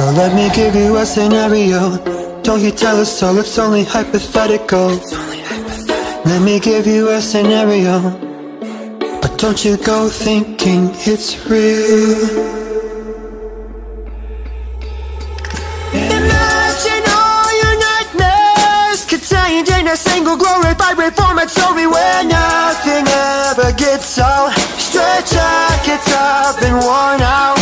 So let me give you a scenario. Don't you tell us all, it's only hypothetical. Let me give you a scenario. But don't you go thinking it's real. Imagine all your nightmares Contained in a single glorified reformatory Where nothing ever gets old Stretch jackets up and worn out.